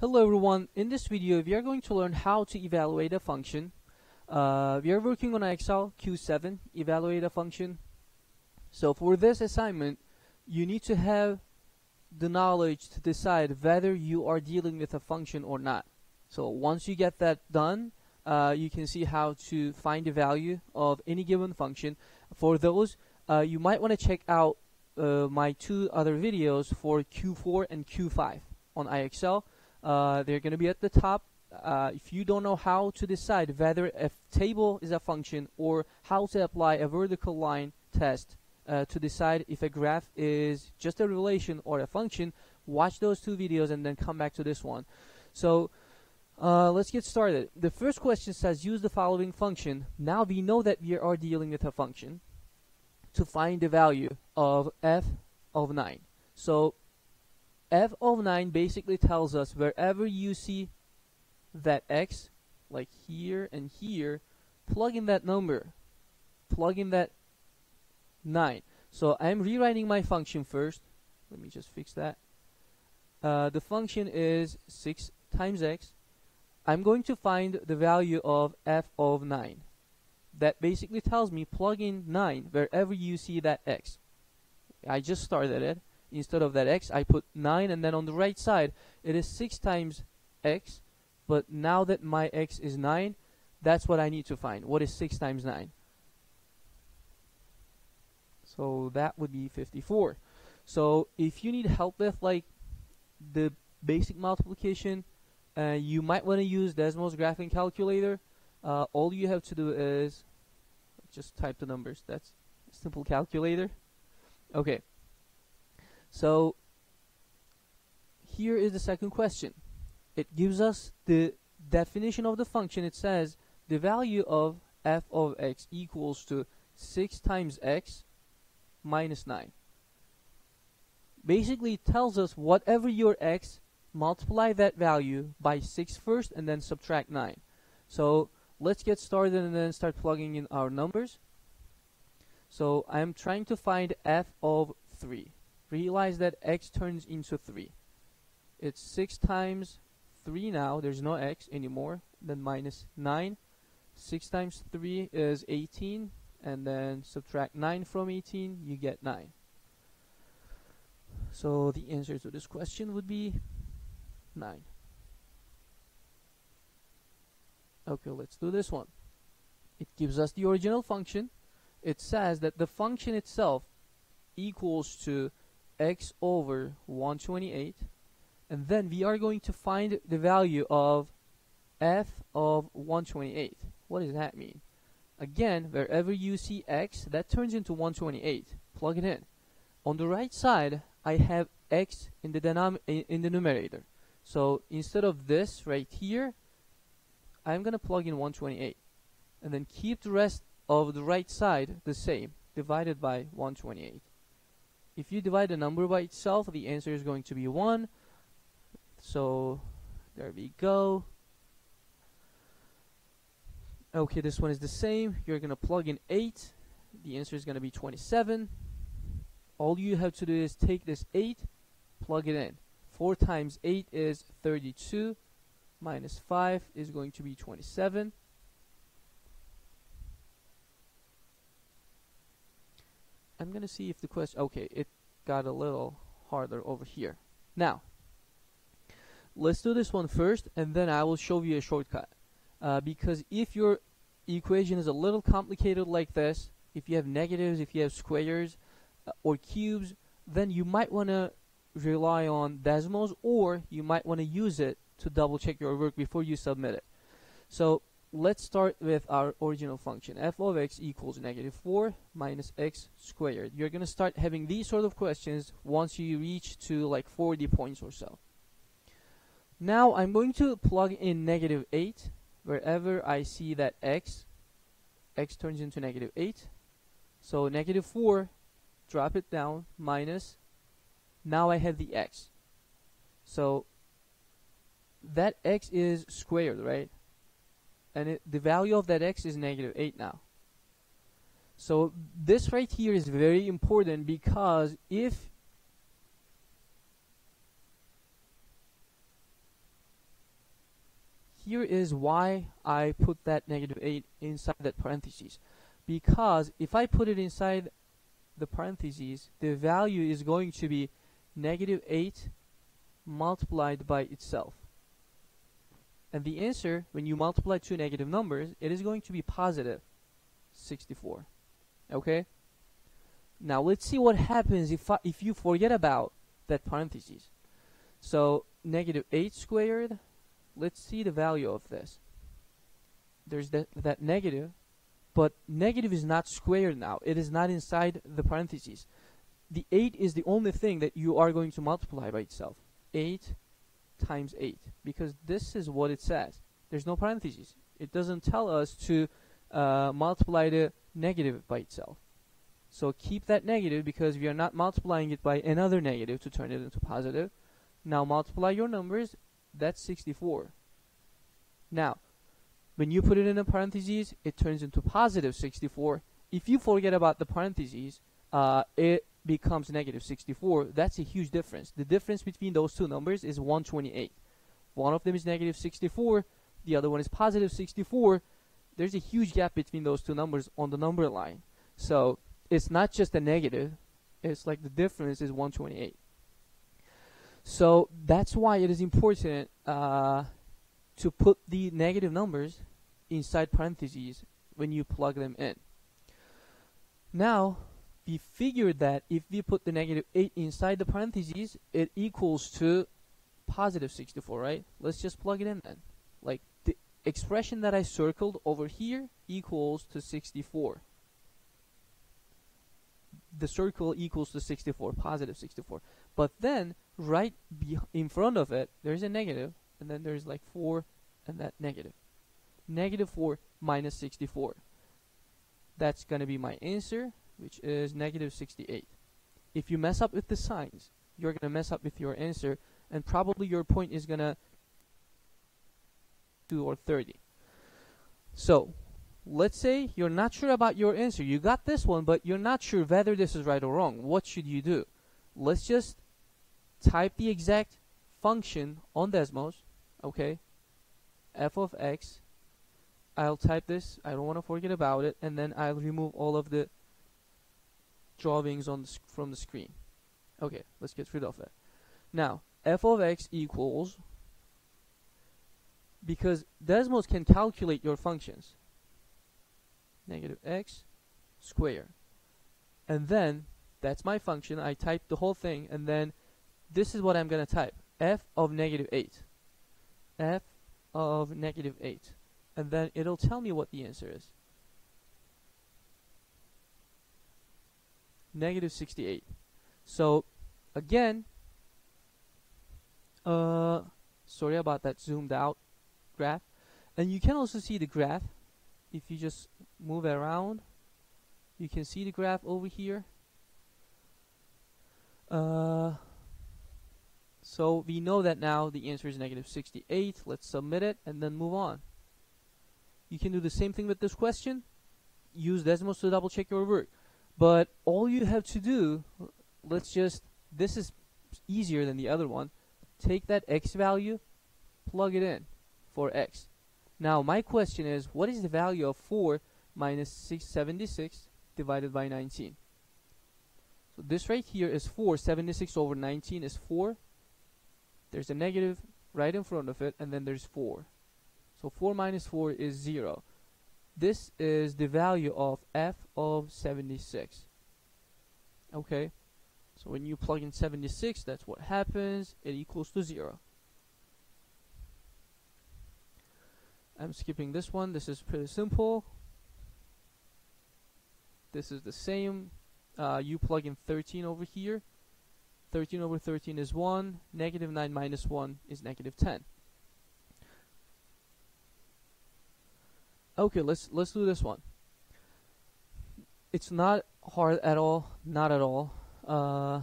Hello everyone, in this video we are going to learn how to evaluate a function. Uh, we are working on IXL Q7, evaluate a function. So for this assignment, you need to have the knowledge to decide whether you are dealing with a function or not. So once you get that done, uh, you can see how to find the value of any given function. For those, uh, you might want to check out uh, my two other videos for Q4 and Q5 on IXL. Uh, they're going to be at the top. Uh, if you don't know how to decide whether a table is a function or how to apply a vertical line test uh, to decide if a graph is just a relation or a function, watch those two videos and then come back to this one. So uh, let's get started. The first question says use the following function. Now we know that we are dealing with a function to find the value of f of 9. So f of 9 basically tells us wherever you see that x, like here and here, plug in that number. Plug in that 9. So I'm rewriting my function first. Let me just fix that. Uh, the function is 6 times x. I'm going to find the value of f of 9. That basically tells me plug in 9 wherever you see that x. I just started it instead of that x I put 9 and then on the right side it is 6 times x but now that my x is 9 that's what I need to find. What is 6 times 9 so that would be 54 so if you need help with like the basic multiplication uh, you might want to use Desmos graphing calculator. Uh, all you have to do is just type the numbers. That's simple calculator. Okay so here is the second question. It gives us the definition of the function. It says the value of f of x equals to 6 times x minus 9. Basically, it tells us whatever your x, multiply that value by 6 first and then subtract 9. So let's get started and then start plugging in our numbers. So I'm trying to find f of 3 realize that x turns into 3. It's 6 times 3 now, there's no x anymore, then minus 9. 6 times 3 is 18, and then subtract 9 from 18, you get 9. So the answer to this question would be 9. Okay, let's do this one. It gives us the original function. It says that the function itself equals to x over 128 and then we are going to find the value of f of 128 what does that mean? Again wherever you see x that turns into 128 plug it in. On the right side I have x in the in the numerator. So instead of this right here I'm gonna plug in 128 and then keep the rest of the right side the same divided by 128 if you divide a number by itself, the answer is going to be 1. So there we go. Okay, this one is the same. You're going to plug in 8. The answer is going to be 27. All you have to do is take this 8, plug it in. 4 times 8 is 32, minus 5 is going to be 27. I'm gonna see if the question okay it got a little harder over here. Now let's do this one first and then I will show you a shortcut. Uh, because if your equation is a little complicated like this if you have negatives if you have squares uh, or cubes then you might want to rely on Desmos or you might want to use it to double check your work before you submit it. So let's start with our original function. f of x equals negative 4 minus x squared. You're gonna start having these sort of questions once you reach to like 40 points or so. Now I'm going to plug in negative 8 wherever I see that x x turns into negative 8 so negative 4 drop it down minus now I have the x. So that x is squared right and it, the value of that x is negative 8 now. So this right here is very important because if here is why I put that negative 8 inside that parentheses. Because if I put it inside the parentheses, the value is going to be negative 8 multiplied by itself. And the answer, when you multiply two negative numbers, it is going to be positive 64. Okay? Now let's see what happens if, I, if you forget about that parentheses. So negative 8 squared, let's see the value of this. There's that, that negative, but negative is not squared now. It is not inside the parentheses. The 8 is the only thing that you are going to multiply by itself. 8 times 8 because this is what it says. There's no parentheses. It doesn't tell us to uh, multiply the negative by itself. So keep that negative because we are not multiplying it by another negative to turn it into positive. Now multiply your numbers. That's 64. Now, when you put it in a parentheses, it turns into positive 64. If you forget about the parentheses, uh, it becomes negative 64. That's a huge difference. The difference between those two numbers is 128. One of them is negative 64. The other one is positive 64. There's a huge gap between those two numbers on the number line. So it's not just a negative. It's like the difference is 128. So that's why it is important uh, to put the negative numbers inside parentheses when you plug them in. Now, we figured that if we put the negative 8 inside the parentheses, it equals to positive 64, right? Let's just plug it in then. Like the expression that I circled over here equals to 64 the circle equals to 64, positive 64. But then, right in front of it, there's a negative, and then there's like 4 and that negative. Negative 4 minus 64. That's going to be my answer, which is negative 68. If you mess up with the signs, you're going to mess up with your answer, and probably your point is going to 2 or 30. So, let's say you're not sure about your answer. You got this one, but you're not sure whether this is right or wrong. What should you do? Let's just type the exact function on Desmos, okay? f of x. I'll type this. I don't want to forget about it. And then I'll remove all of the drawings on the from the screen. Okay, let's get rid of it. Now, f of x equals, because Desmos can calculate your functions, negative x squared. And then, that's my function. I type the whole thing, and then this is what I'm going to type. f of negative 8. f of negative 8. And then it'll tell me what the answer is. Negative 68. So, again, uh, sorry about that zoomed out graph. And you can also see the graph. If you just move around you can see the graph over here. Uh, so we know that now the answer is negative 68 let's submit it and then move on. You can do the same thing with this question. Use Desmos to double check your work but all you have to do let's just this is easier than the other one take that x value plug it in for x now my question is, what is the value of 4 minus 676 divided by 19? So this right here is 4. 76 over 19 is 4. There's a negative right in front of it, and then there's 4. So 4 minus 4 is 0. This is the value of f of 76. Okay? So when you plug in 76, that's what happens. It equals to 0. I'm skipping this one. This is pretty simple. This is the same. Uh, you plug in 13 over here. 13 over 13 is 1. Negative 9 minus 1 is negative 10. Okay, let's let's do this one. It's not hard at all, not at all. Uh,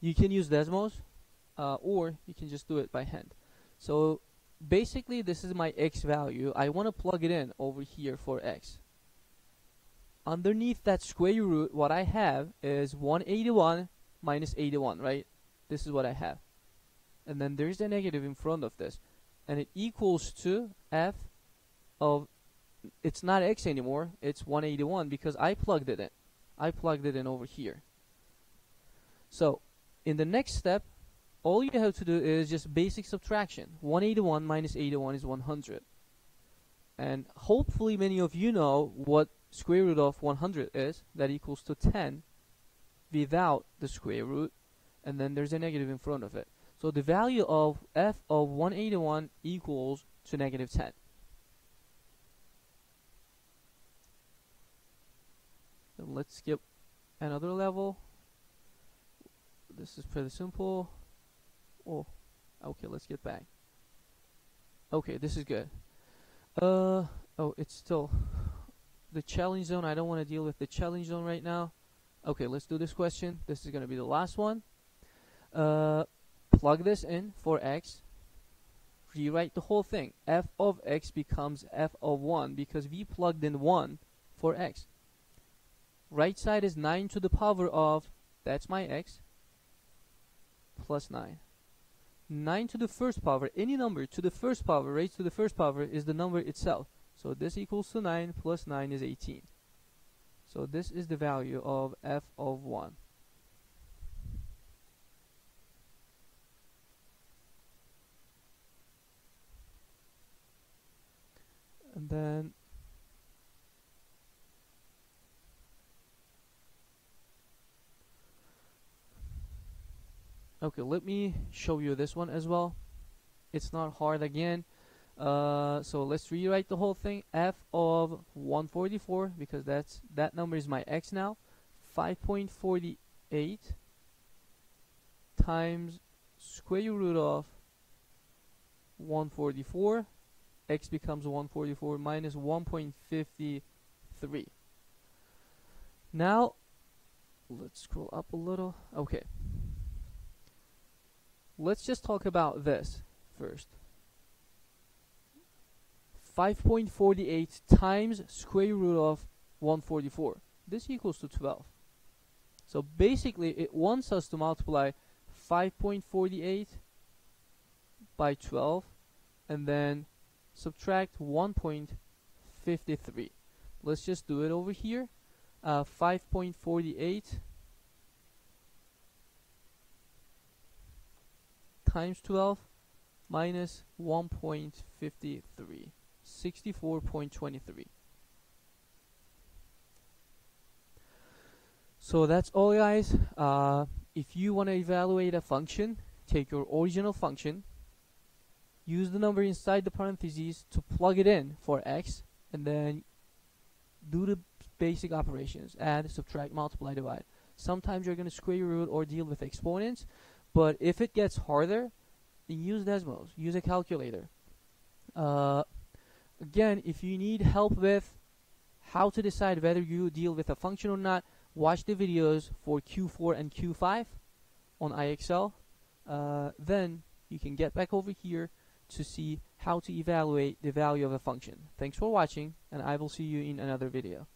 you can use Desmos, uh, or you can just do it by hand. So basically this is my x value. I want to plug it in over here for x. Underneath that square root, what I have is 181 minus 81, right? This is what I have. And then there's a negative in front of this. and it equals to f of it's not x anymore. It's 181 because I plugged it in. I plugged it in over here. So in the next step all you have to do is just basic subtraction. 181 minus 81 is 100 and hopefully many of you know what square root of 100 is. That equals to 10 without the square root. And then there's a negative in front of it. So the value of f of 181 equals to negative 10 then let's skip another level. This is pretty simple. Oh okay let's get back. Okay this is good. Uh oh it's still the challenge zone. I don't want to deal with the challenge zone right now. Okay let's do this question. This is gonna be the last one. Uh plug this in for x. Rewrite the whole thing. F of x becomes f of 1 because we plugged in 1 for x right side is 9 to the power of that's my x plus 9 9 to the first power any number to the first power raised to the first power is the number itself. So this equals to 9 plus 9 is 18 so this is the value of f of 1 and then okay let me show you this one as well. It's not hard again. Uh, so let's rewrite the whole thing. F of 144 because that's that number is my x now. 5.48 times square root of 144 x becomes 144 minus 1.53 now let's scroll up a little. Okay let's just talk about this first. 5.48 times square root of 144 this equals to 12 so basically it wants us to multiply 5.48 by 12 and then subtract 1.53 let's just do it over here. Uh, 5.48 times 12 minus 1.53 64.23 so that's all guys. Uh, if you want to evaluate a function take your original function use the number inside the parentheses to plug it in for x and then do the basic operations. Add subtract multiply divide. Sometimes you're going to square root or deal with exponents but if it gets harder use Desmos use a calculator uh, again if you need help with how to decide whether you deal with a function or not watch the videos for Q4 and Q5 on IXL uh, then you can get back over here to see how to evaluate the value of a function. Thanks for watching and I will see you in another video.